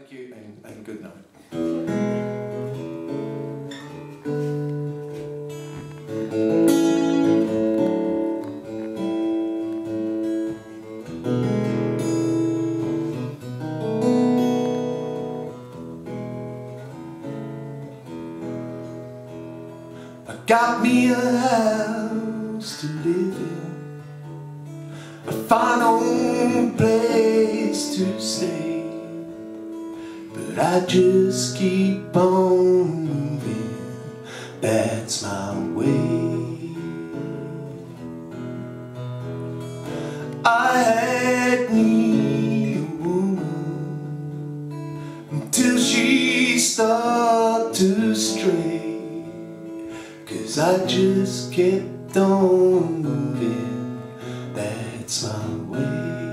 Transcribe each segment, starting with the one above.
Thank you and, and good night. I got me a house to live in, a fine old place to stay, I just keep on moving. That's my way. I had me a woman until she started to stray. Cause I just kept on moving, that's my way.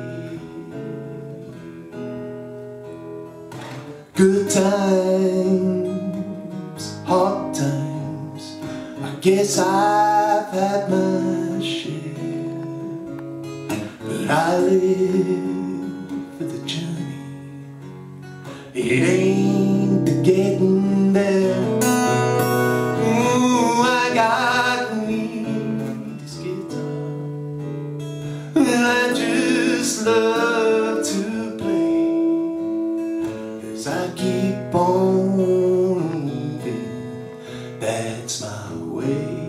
Good times, hard times, I guess I've had my share. But I live for the journey, it ain't the getting there. I keep on moving That's my way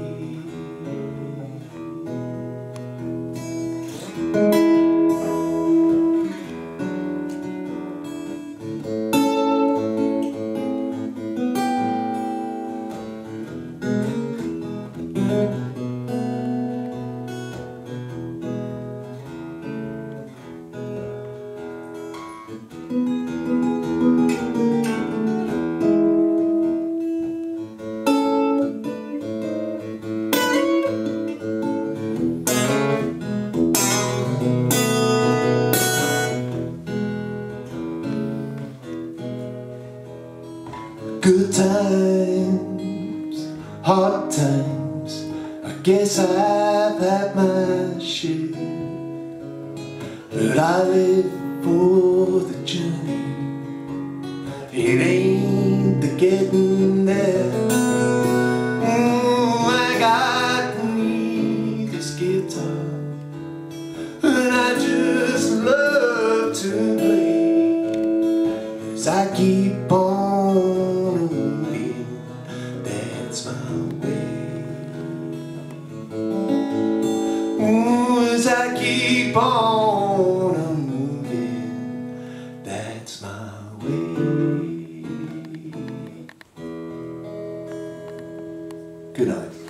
Good times, hard times, I guess I've had my share. But I live for the journey, it ain't the getting there. Ooh, I got me this guitar, and I just love to play I keep on keep on a moving, that's my way. Good night.